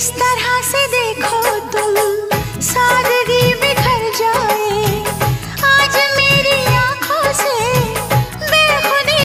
इस तरह से देखो तुम सारे